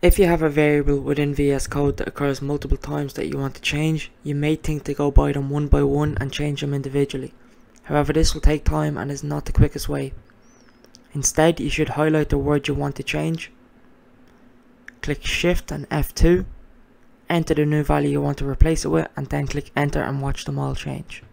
If you have a variable within VS Code that occurs multiple times that you want to change, you may think to go by them one by one and change them individually. However, this will take time and is not the quickest way. Instead, you should highlight the word you want to change, click Shift and F2, enter the new value you want to replace it with, and then click Enter and watch them all change.